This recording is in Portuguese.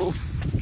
oh.